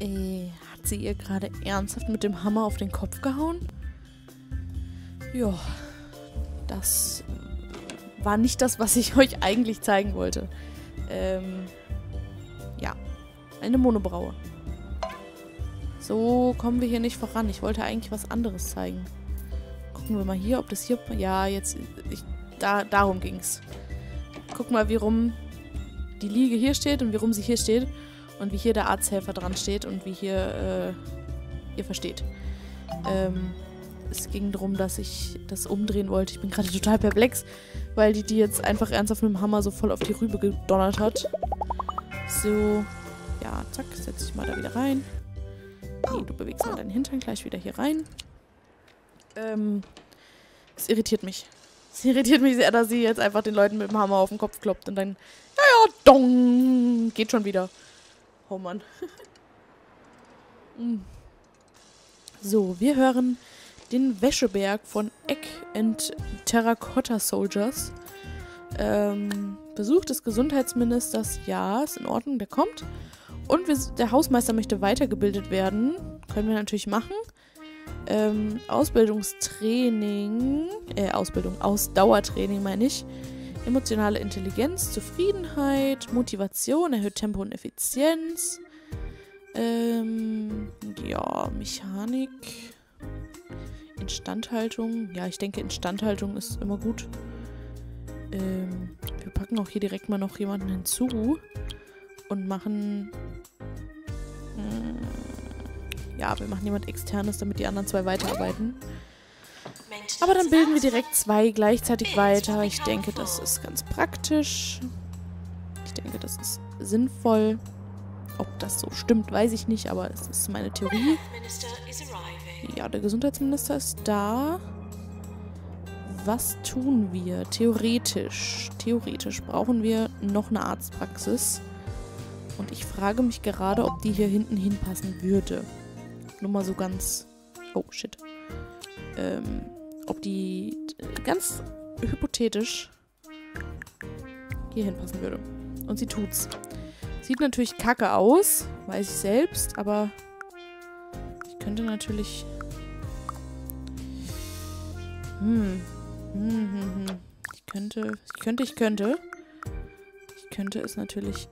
Äh, hat sie ihr gerade ernsthaft mit dem Hammer auf den Kopf gehauen? Ja, das war nicht das, was ich euch eigentlich zeigen wollte. Ähm, ja, eine Monobraue. So kommen wir hier nicht voran. Ich wollte eigentlich was anderes zeigen. Gucken wir mal hier, ob das hier... Ja, jetzt... Ich, da, darum ging's. Guck mal, wie rum die Liege hier steht und wie rum sie hier steht. Und wie hier der Arzthelfer dran steht und wie hier äh, ihr versteht. Ähm, es ging darum, dass ich das umdrehen wollte. Ich bin gerade total perplex, weil die die jetzt einfach ernsthaft mit dem Hammer so voll auf die Rübe gedonnert hat. So. Ja, zack, setz dich mal da wieder rein. Nee, du bewegst mal deinen Hintern gleich wieder hier rein. Ähm, es irritiert mich. Es irritiert mich sehr, dass sie jetzt einfach den Leuten mit dem Hammer auf den Kopf kloppt und dann, ja, ja, dong, geht schon wieder. Oh Mann. So, wir hören den Wäscheberg von Egg and Terracotta Soldiers. Ähm, Besuch des Gesundheitsministers, ja, ist in Ordnung, der kommt. Und wir, der Hausmeister möchte weitergebildet werden. Können wir natürlich machen. Ähm, Ausbildungstraining, äh, Ausbildung, Ausdauertraining meine ich. Emotionale Intelligenz, Zufriedenheit, Motivation, erhöht Tempo und Effizienz. Ähm, ja, Mechanik. Instandhaltung. Ja, ich denke, Instandhaltung ist immer gut. Ähm, wir packen auch hier direkt mal noch jemanden hinzu und machen. Hm, ja, wir machen jemand externes, damit die anderen zwei weiterarbeiten. Aber dann bilden wir direkt zwei gleichzeitig weiter. Ich denke, das ist ganz praktisch. Ich denke, das ist sinnvoll. Ob das so stimmt, weiß ich nicht, aber es ist meine Theorie. Ja, der Gesundheitsminister ist da. Was tun wir? Theoretisch. Theoretisch brauchen wir noch eine Arztpraxis. Und ich frage mich gerade, ob die hier hinten hinpassen würde. Nur mal so ganz... Oh, shit. Ähm, ob die ganz hypothetisch hier hinpassen würde. Und sie tut's. Sieht natürlich kacke aus, weiß ich selbst, aber ich könnte natürlich... Hm. Hm, hm, hm. Ich könnte, ich könnte, ich könnte. Ich könnte es natürlich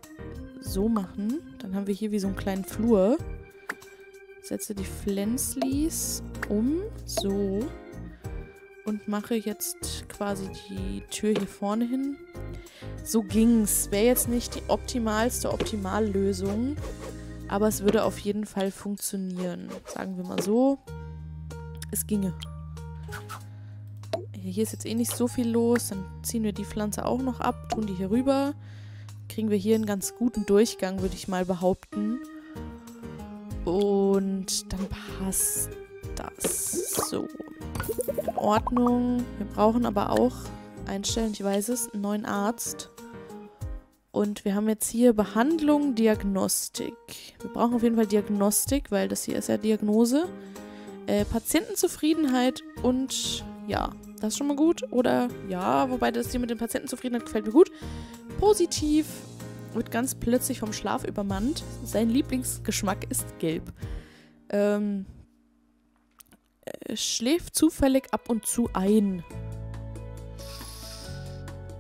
so machen. Dann haben wir hier wie so einen kleinen Flur. Setze die Flensleys um. So. Und mache jetzt quasi die Tür hier vorne hin. So ging's. Wäre jetzt nicht die optimalste Optimallösung. Aber es würde auf jeden Fall funktionieren. Sagen wir mal so. Es ginge. Hier ist jetzt eh nicht so viel los. Dann ziehen wir die Pflanze auch noch ab, tun die hier rüber kriegen wir hier einen ganz guten Durchgang, würde ich mal behaupten. Und dann passt das so. Ordnung. Wir brauchen aber auch einstellen, ich weiß es, einen neuen Arzt. Und wir haben jetzt hier Behandlung, Diagnostik. Wir brauchen auf jeden Fall Diagnostik, weil das hier ist ja Diagnose. Äh, Patientenzufriedenheit und ja, das ist schon mal gut. Oder ja, wobei das hier mit den Patientenzufriedenheit gefällt mir gut. Positiv wird ganz plötzlich vom Schlaf übermannt. Sein Lieblingsgeschmack ist gelb. Ähm, schläft zufällig ab und zu ein.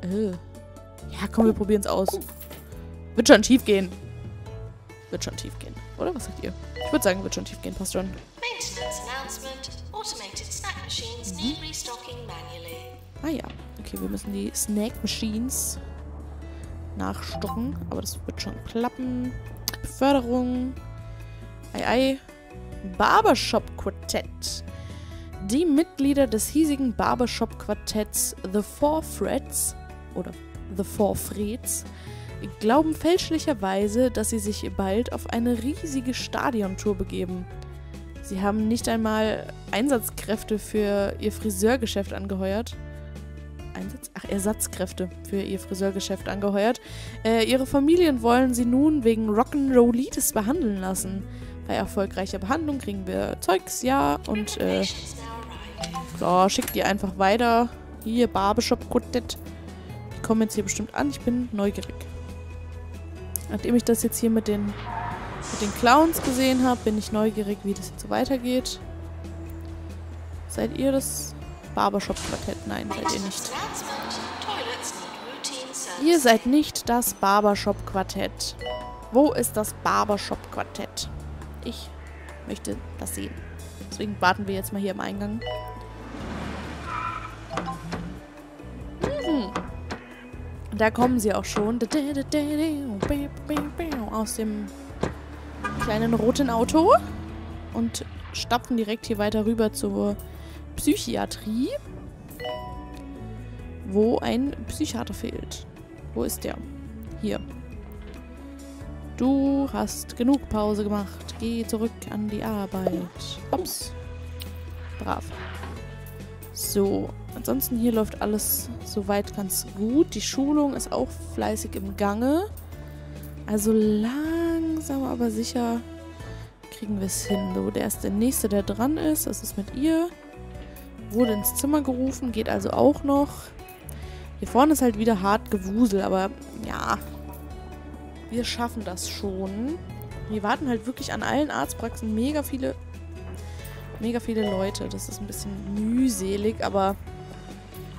Äh. Ja, komm, wir probieren es aus. Wird schon tief gehen. Wird schon tief gehen. Oder was sagt ihr? Ich würde sagen, wird schon tief gehen. Passt schon. Maintenance announcement. Automated snack machines mhm. need restocking manually. Ah ja. Okay, wir müssen die Snack Machines nachstocken. Aber das wird schon klappen. Beförderung. Ei, ei. Barbershop-Quartett. Die Mitglieder des hiesigen Barbershop-Quartetts The Four Freds oder The Four Freds glauben fälschlicherweise, dass sie sich bald auf eine riesige Stadiontour begeben. Sie haben nicht einmal Einsatzkräfte für ihr Friseurgeschäft angeheuert. Einsatz? Ach, Ersatzkräfte für ihr Friseurgeschäft angeheuert. Äh, ihre Familien wollen sie nun wegen Rock'n'Rollitis behandeln lassen. Bei erfolgreicher Behandlung kriegen wir Zeugs, ja, und äh, so, schickt die einfach weiter. Hier, Barbershop Quartett. Die kommen jetzt hier bestimmt an. Ich bin neugierig. Nachdem ich das jetzt hier mit den mit den Clowns gesehen habe, bin ich neugierig, wie das jetzt so weitergeht. Seid ihr das Barbershop-Quartett? Nein, seid ihr nicht. Ihr seid nicht das Barbershop-Quartett. Wo ist das Barbershop-Quartett? Ich möchte das sehen. Deswegen warten wir jetzt mal hier im Eingang. Da kommen sie auch schon. Aus dem kleinen roten Auto. Und stapfen direkt hier weiter rüber zur Psychiatrie. Wo ein Psychiater fehlt. Wo ist der? Hier. Du hast genug Pause gemacht. Geh zurück an die Arbeit. Ups. Brav. So, ansonsten hier läuft alles soweit ganz gut. Die Schulung ist auch fleißig im Gange. Also langsam aber sicher kriegen wir es hin. So, der ist der Nächste, der dran ist. Was ist mit ihr? Wurde ins Zimmer gerufen, geht also auch noch. Hier vorne ist halt wieder hart Gewusel, aber ja, wir schaffen das schon. Wir warten halt wirklich an allen Arztpraxen mega viele, mega viele Leute. Das ist ein bisschen mühselig, aber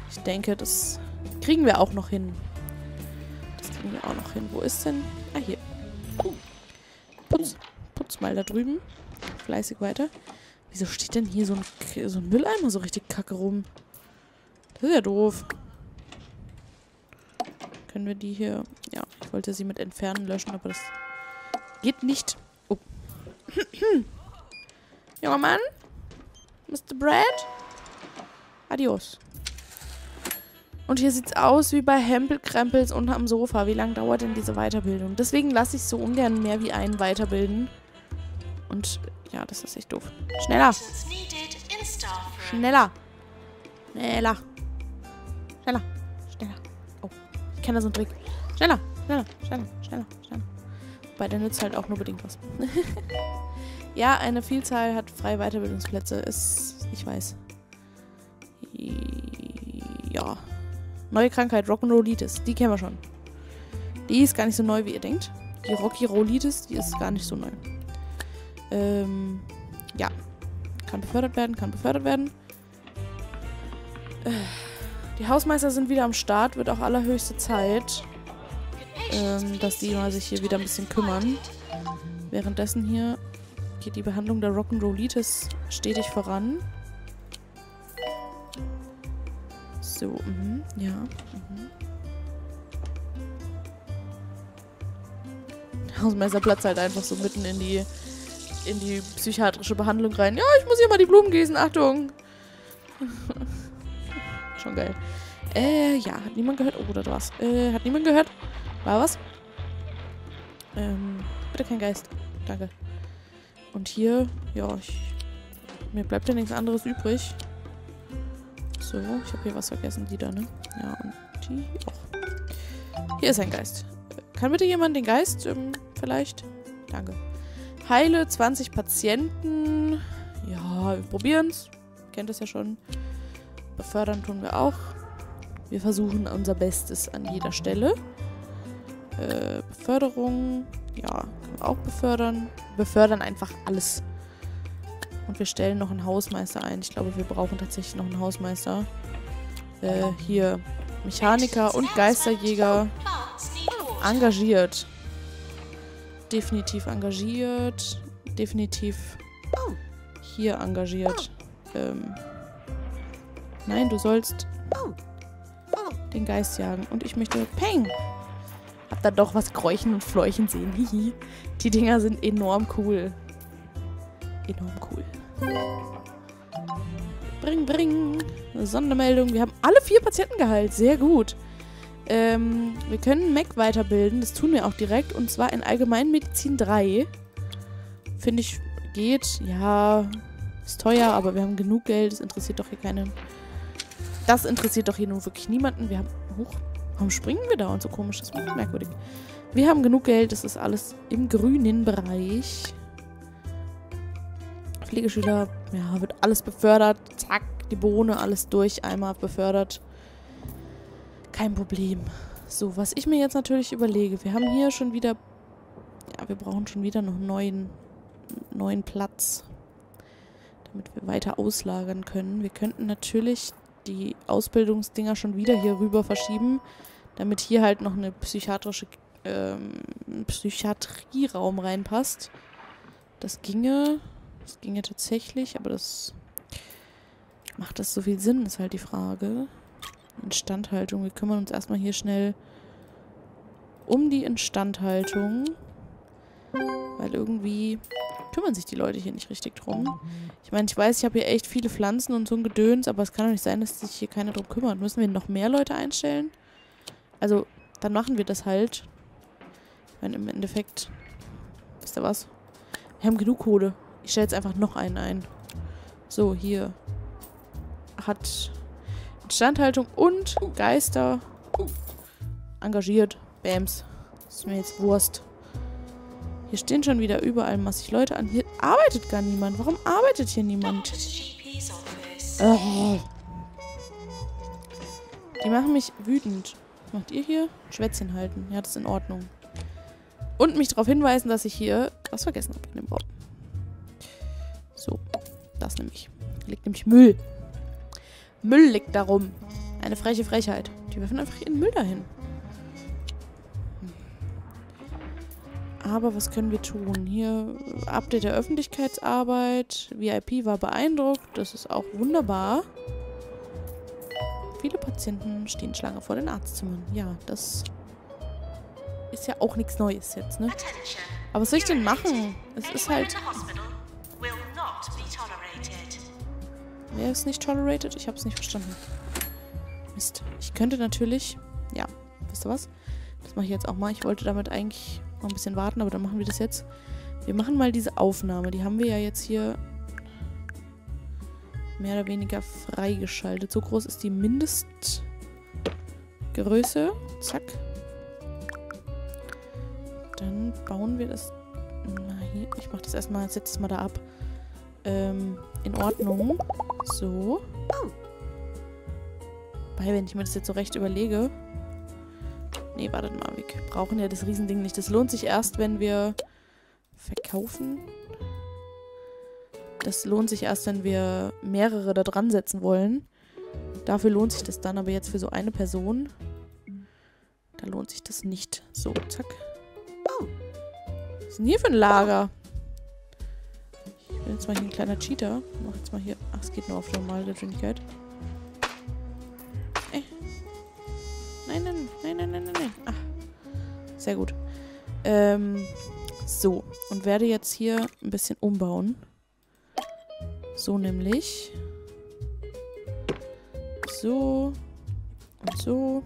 ich denke, das kriegen wir auch noch hin. Das kriegen wir auch noch hin. Wo ist denn? Ah, hier. Putz, putz mal da drüben. Fleißig weiter. Wieso steht denn hier so ein, so ein Mülleimer so richtig kacke rum? Das ist ja doof. Können wir die hier... Ja, ich wollte sie mit Entfernen löschen, aber das geht nicht. Oh. Junger Mann? Mr. Brad? Adios. Und hier sieht's aus wie bei Hempelkrempels unterm Sofa. Wie lange dauert denn diese Weiterbildung? Deswegen lasse ich so ungern mehr wie einen weiterbilden. Und ja, das ist echt doof. Schneller! Schneller! Schneller! Schneller! kenne so einen Trick. Schneller, schneller, schneller, schneller, schneller. Wobei, der nützt halt auch nur bedingt was. ja, eine Vielzahl hat freie Weiterbildungsplätze. Ist, ich weiß. Ja. Neue Krankheit, Rock'n'Rollitis. Die kennen wir schon. Die ist gar nicht so neu, wie ihr denkt. Die Rocky Rollitis, die ist gar nicht so neu. Ähm, ja. Kann befördert werden, kann befördert werden. Äh. Die Hausmeister sind wieder am Start, wird auch allerhöchste Zeit, ähm, dass die mal sich hier wieder ein bisschen kümmern. Währenddessen hier geht die Behandlung der Rock'n'Rollitis stetig voran. So, mhm, ja, mhm. Hausmeister platzt halt einfach so mitten in die in die psychiatrische Behandlung rein. Ja, ich muss hier mal die Blumen gießen, Achtung! Schon geil. Äh, ja, hat niemand gehört? Oh, da was. Äh, hat niemand gehört? War was? Ähm, bitte kein Geist. Danke. Und hier, ja, ich, mir bleibt ja nichts anderes übrig. So, ich habe hier was vergessen, die da, ne? Ja, und die auch. Hier ist ein Geist. Kann bitte jemand den Geist, ähm, vielleicht? Danke. Heile 20 Patienten. Ja, wir probieren's. Kennt das ja schon. Befördern tun wir auch. Wir versuchen unser Bestes an jeder Stelle. Äh, Beförderung, ja, können wir auch befördern. Befördern einfach alles. Und wir stellen noch einen Hausmeister ein. Ich glaube, wir brauchen tatsächlich noch einen Hausmeister. Äh, hier, Mechaniker und Geisterjäger engagiert. Definitiv engagiert. Definitiv hier engagiert. Ähm, Nein, du sollst den Geist jagen. Und ich möchte Peng. Hab da doch was kräuchen und fleuchen sehen. Hihi. Die Dinger sind enorm cool. Enorm cool. Bring, bring. Sondermeldung. Wir haben alle vier Patienten geheilt. Sehr gut. Ähm, wir können Mac weiterbilden. Das tun wir auch direkt. Und zwar in Allgemeinmedizin 3. Finde ich, geht. Ja, ist teuer, aber wir haben genug Geld. Das interessiert doch hier keinen. Das interessiert doch hier nun wirklich niemanden. Wir haben... Hoch. Warum springen wir da und so komisch? Das ist merkwürdig. Wir haben genug Geld. Das ist alles im grünen Bereich. Pflegeschüler. Ja, wird alles befördert. Zack, die Bohne, alles durch. Einmal befördert. Kein Problem. So, was ich mir jetzt natürlich überlege. Wir haben hier schon wieder... Ja, wir brauchen schon wieder noch einen neuen, neuen Platz, damit wir weiter auslagern können. Wir könnten natürlich die Ausbildungsdinger schon wieder hier rüber verschieben, damit hier halt noch eine psychiatrische ähm, Psychiatrieraum reinpasst. Das ginge. Das ginge tatsächlich, aber das macht das so viel Sinn, ist halt die Frage. Instandhaltung. Wir kümmern uns erstmal hier schnell um die Instandhaltung. Weil irgendwie kümmern sich die Leute hier nicht richtig drum. Ich meine, ich weiß, ich habe hier echt viele Pflanzen und so ein Gedöns, aber es kann doch nicht sein, dass sich hier keiner drum kümmert. Müssen wir noch mehr Leute einstellen? Also, dann machen wir das halt. Ich meine, im Endeffekt, wisst ihr was? Wir haben genug Kohle. Ich stelle jetzt einfach noch einen ein. So, hier. Hat Instandhaltung und Geister engagiert. Bams. Ist mir jetzt Wurst. Hier stehen schon wieder überall massig Leute an. Hier arbeitet gar niemand. Warum arbeitet hier niemand? Oh. Die machen mich wütend. Was macht ihr hier? Schwätzchen halten. Ja, das ist in Ordnung. Und mich darauf hinweisen, dass ich hier was vergessen habe in dem Baum. Das nämlich. Liegt nämlich Müll. Müll liegt darum. Eine freche Frechheit. Die werfen einfach ihren Müll dahin. Aber was können wir tun? Hier Update der Öffentlichkeitsarbeit. VIP war beeindruckt. Das ist auch wunderbar. Viele Patienten stehen Schlange vor den Arztzimmern. Ja, das ist ja auch nichts Neues jetzt, ne? Aber was soll ich denn machen? Es ist halt... Wer ist nicht tolerated? Ich habe es nicht verstanden. Mist. Ich könnte natürlich... Ja, wisst ihr was? Das mache ich jetzt auch mal. Ich wollte damit eigentlich noch ein bisschen warten, aber dann machen wir das jetzt. Wir machen mal diese Aufnahme. Die haben wir ja jetzt hier mehr oder weniger freigeschaltet. So groß ist die Mindestgröße. Zack. Dann bauen wir das... Na, hier. Ich mache das erstmal, setze es mal da ab. Ähm, in Ordnung. So. Weil, wenn ich mir das jetzt so recht überlege... Nee, wartet mal. Wir brauchen ja das Riesending nicht. Das lohnt sich erst, wenn wir verkaufen. Das lohnt sich erst, wenn wir mehrere da dran setzen wollen. Dafür lohnt sich das dann, aber jetzt für so eine Person, da lohnt sich das nicht. So, zack. Was ist denn hier für ein Lager? Bin jetzt mal hier ein kleiner Cheater. Mach jetzt mal hier... Ach, es geht nur auf normale Geschwindigkeit. Äh. Nein, nein, nein, nein, nein, nein, nein. Ach. Sehr gut. Ähm, so. Und werde jetzt hier ein bisschen umbauen. So nämlich. So. Und so.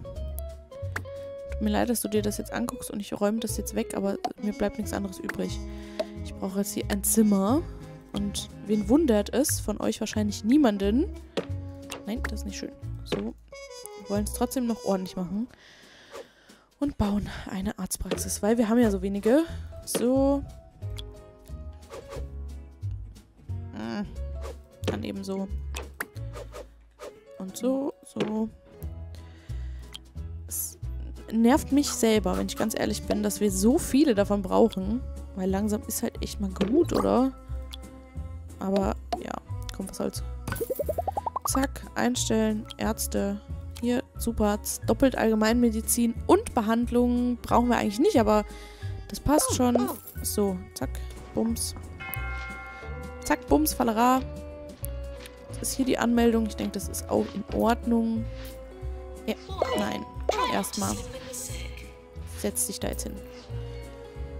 Tut mir leid, dass du dir das jetzt anguckst und ich räume das jetzt weg, aber mir bleibt nichts anderes übrig. Ich brauche jetzt hier ein Zimmer. Und wen wundert es? Von euch wahrscheinlich niemanden. Nein, das ist nicht schön. So. Wir wollen es trotzdem noch ordentlich machen. Und bauen eine Arztpraxis, weil wir haben ja so wenige. So. Hm. Dann eben so. Und so, so. Es nervt mich selber, wenn ich ganz ehrlich bin, dass wir so viele davon brauchen. Weil langsam ist halt echt mal gut, oder? Aber ja, komm, was soll's. Zack, einstellen, Ärzte. Hier, super, doppelt Allgemeinmedizin und Behandlung brauchen wir eigentlich nicht, aber das passt schon. So, zack, bums. Zack, bums, Fallera. Das ist hier die Anmeldung. Ich denke, das ist auch in Ordnung. Ja, nein, erstmal. Setz dich da jetzt hin.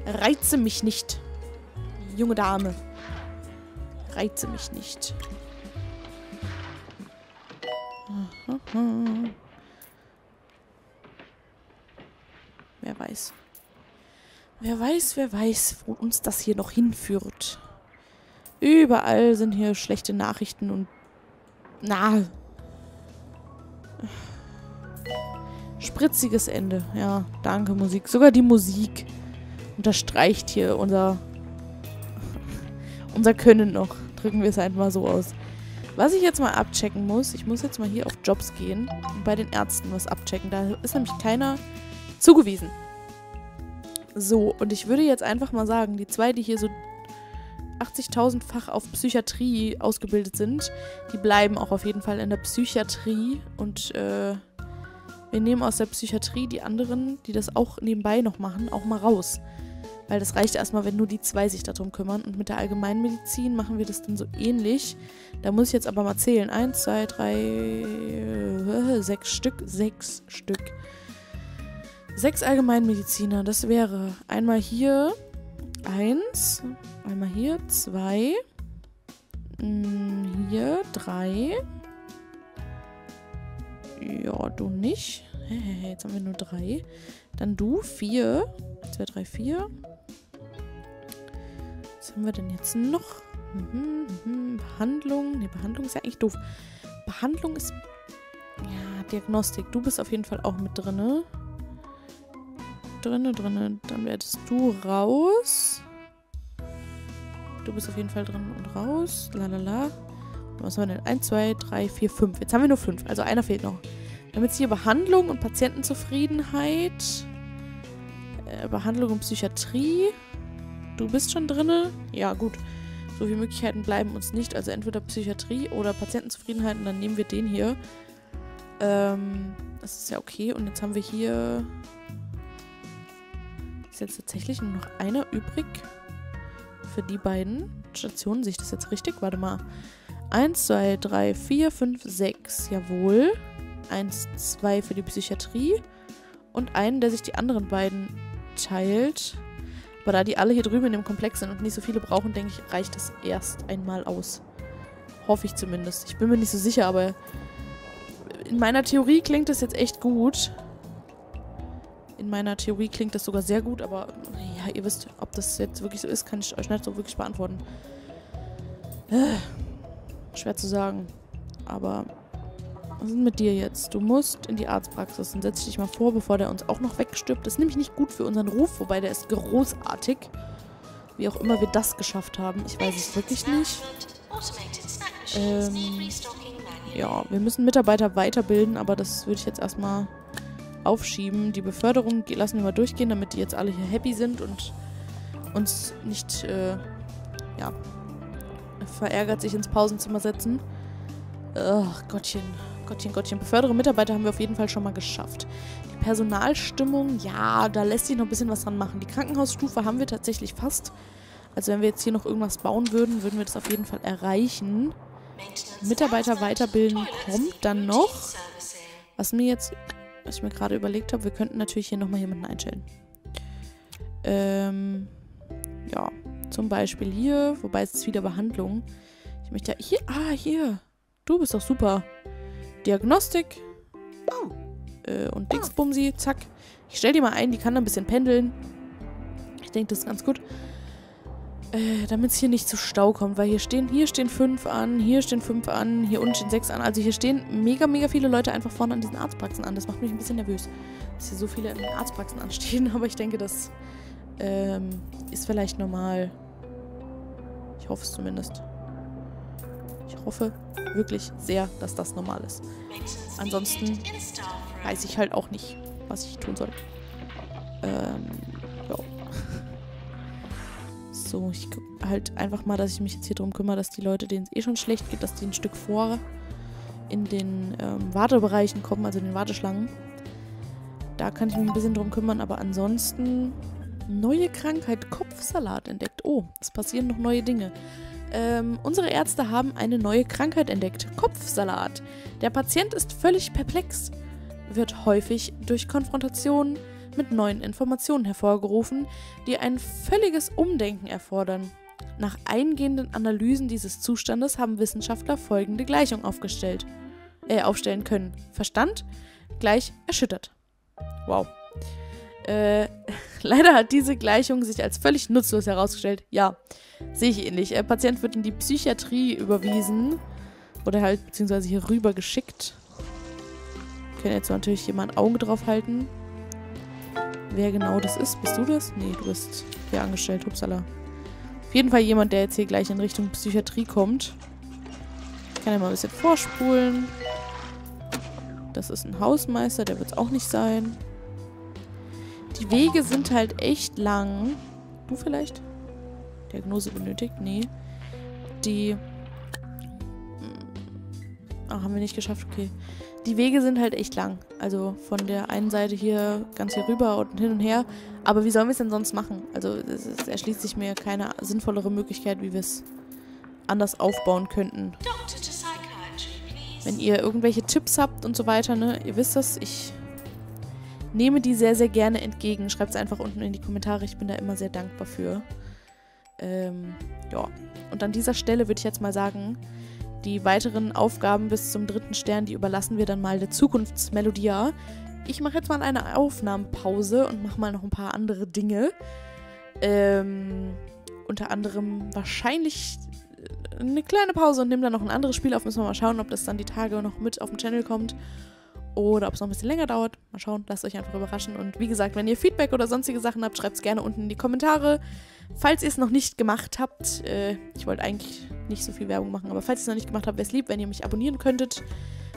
Reize mich nicht. Junge Dame. Reize mich nicht. Wer weiß. Wer weiß, wer weiß, wo uns das hier noch hinführt. Überall sind hier schlechte Nachrichten und... Na. Spritziges Ende. Ja, danke Musik. Sogar die Musik unterstreicht hier unser... unser Können noch. Drücken wir es einfach mal so aus. Was ich jetzt mal abchecken muss, ich muss jetzt mal hier auf Jobs gehen und bei den Ärzten was abchecken. Da ist nämlich keiner zugewiesen. So, und ich würde jetzt einfach mal sagen, die zwei, die hier so 80.000-fach auf Psychiatrie ausgebildet sind, die bleiben auch auf jeden Fall in der Psychiatrie. Und äh, wir nehmen aus der Psychiatrie die anderen, die das auch nebenbei noch machen, auch mal raus. Weil das reicht erstmal, wenn nur die zwei sich darum kümmern. Und mit der Allgemeinmedizin machen wir das dann so ähnlich. Da muss ich jetzt aber mal zählen. Eins, zwei, drei, äh, sechs Stück. Sechs Stück. Sechs Allgemeinmediziner. Das wäre einmal hier eins, einmal hier zwei, mm, hier drei. Ja, du nicht. Jetzt haben wir nur drei. Dann du, vier. Zwei, drei, vier. Was haben wir denn jetzt noch? Mhm, mhm. Behandlung. Ne, Behandlung ist ja eigentlich doof. Behandlung ist. Ja, Diagnostik. Du bist auf jeden Fall auch mit drinne. Drinne, drinne. Dann werdest du raus. Du bist auf jeden Fall drin und raus. Lalala. Was haben wir denn? 1, 2, 3, 4, 5. Jetzt haben wir nur 5. Also einer fehlt noch. Wir haben jetzt hier Behandlung und Patientenzufriedenheit. Äh, Behandlung und Psychiatrie. Du bist schon drinne? Ja, gut. So viele Möglichkeiten bleiben uns nicht. Also entweder Psychiatrie oder Patientenzufriedenheit und dann nehmen wir den hier. Ähm, das ist ja okay. Und jetzt haben wir hier... Ist jetzt tatsächlich nur noch einer übrig für die beiden Stationen. Sehe ich das jetzt richtig? Warte mal. 1, 2, 3, 4, 5, 6. Jawohl. 1, 2 für die Psychiatrie. Und einen, der sich die anderen beiden teilt. Aber da die alle hier drüben in dem Komplex sind und nicht so viele brauchen, denke ich, reicht das erst einmal aus. Hoffe ich zumindest. Ich bin mir nicht so sicher, aber in meiner Theorie klingt das jetzt echt gut. In meiner Theorie klingt das sogar sehr gut, aber ja, ihr wisst, ob das jetzt wirklich so ist, kann ich euch nicht so wirklich beantworten. Äh, schwer zu sagen. Aber was ist denn mit dir jetzt? Du musst in die Arztpraxis und setz dich mal vor, bevor der uns auch noch wegstirbt. Das ist nämlich nicht gut für unseren Ruf, wobei der ist großartig. Wie auch immer wir das geschafft haben. Ich weiß es wirklich nicht. Ähm, ja, wir müssen Mitarbeiter weiterbilden, aber das würde ich jetzt erstmal aufschieben. Die Beförderung lassen wir mal durchgehen, damit die jetzt alle hier happy sind und uns nicht, äh, ja, verärgert sich ins Pausenzimmer setzen. Ach, Gottchen. Gottchen, Gottchen. Befördere Mitarbeiter haben wir auf jeden Fall schon mal geschafft. Die Personalstimmung, ja, da lässt sich noch ein bisschen was dran machen. Die Krankenhausstufe haben wir tatsächlich fast. Also wenn wir jetzt hier noch irgendwas bauen würden, würden wir das auf jeden Fall erreichen. Mitarbeiter weiterbilden kommt dann noch. Was mir jetzt, was ich mir gerade überlegt habe, wir könnten natürlich hier nochmal jemanden einstellen. Ähm, ja, zum Beispiel hier, wobei es ist wieder Behandlung. Ich möchte ja, hier, ah, hier. Du bist doch super. Diagnostik. Äh, und Dingsbumsi, zack. Ich stell die mal ein, die kann ein bisschen pendeln. Ich denke, das ist ganz gut. Äh, damit es hier nicht zu Stau kommt, weil hier stehen, hier stehen fünf an, hier stehen fünf an, hier unten stehen sechs an. Also hier stehen mega, mega viele Leute einfach vorne an diesen Arztpraxen an. Das macht mich ein bisschen nervös, dass hier so viele in den Arztpraxen anstehen. Aber ich denke, das ähm, ist vielleicht normal. Ich hoffe es zumindest. Ich hoffe wirklich sehr, dass das normal ist. Ansonsten weiß ich halt auch nicht, was ich tun soll. Ähm, ja. So, ich halt einfach mal, dass ich mich jetzt hier drum kümmere, dass die Leute, denen es eh schon schlecht geht, dass die ein Stück vor in den ähm, Wartebereichen kommen, also in den Warteschlangen. Da kann ich mich ein bisschen drum kümmern, aber ansonsten neue Krankheit, Kopfsalat entdeckt. Oh, es passieren noch neue Dinge. Ähm, unsere Ärzte haben eine neue Krankheit entdeckt: Kopfsalat. Der Patient ist völlig perplex, wird häufig durch Konfrontation mit neuen Informationen hervorgerufen, die ein völliges Umdenken erfordern. Nach eingehenden Analysen dieses Zustandes haben Wissenschaftler folgende Gleichung aufgestellt, äh, aufstellen können. Verstand gleich erschüttert. Wow. Äh, leider hat diese Gleichung sich als völlig nutzlos herausgestellt. Ja, sehe ich ähnlich. Der Patient wird in die Psychiatrie überwiesen. Oder halt, beziehungsweise hier rüber geschickt. Wir können jetzt natürlich hier mal ein Auge drauf halten. Wer genau das ist. Bist du das? Nee, du bist hier angestellt. Hupsala. Auf jeden Fall jemand, der jetzt hier gleich in Richtung Psychiatrie kommt. Ich kann ja mal ein bisschen vorspulen. Das ist ein Hausmeister, der wird es auch nicht sein. Die Wege sind halt echt lang. Du vielleicht? Diagnose benötigt? Nee. Die... Ah, haben wir nicht geschafft, okay. Die Wege sind halt echt lang. Also von der einen Seite hier ganz hier rüber und hin und her. Aber wie sollen wir es denn sonst machen? Also es, es erschließt sich mir keine sinnvollere Möglichkeit, wie wir es anders aufbauen könnten. Wenn ihr irgendwelche Tipps habt und so weiter, ne, ihr wisst das, ich nehme die sehr, sehr gerne entgegen. Schreibt es einfach unten in die Kommentare, ich bin da immer sehr dankbar für. Ähm, ja. Und an dieser Stelle würde ich jetzt mal sagen, die weiteren Aufgaben bis zum dritten Stern, die überlassen wir dann mal der Zukunftsmelodia. Ich mache jetzt mal eine Aufnahmepause und mache mal noch ein paar andere Dinge. Ähm, unter anderem wahrscheinlich eine kleine Pause und nehme dann noch ein anderes Spiel auf. Müssen wir mal schauen, ob das dann die Tage noch mit auf den Channel kommt oder ob es noch ein bisschen länger dauert. Mal schauen, lasst euch einfach überraschen. Und wie gesagt, wenn ihr Feedback oder sonstige Sachen habt, schreibt es gerne unten in die Kommentare. Falls ihr es noch nicht gemacht habt, äh, ich wollte eigentlich nicht so viel Werbung machen, aber falls ihr es noch nicht gemacht habt, wäre es lieb, wenn ihr mich abonnieren könntet.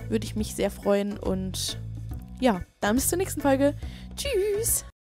Würde ich mich sehr freuen. Und ja, dann bis zur nächsten Folge. Tschüss!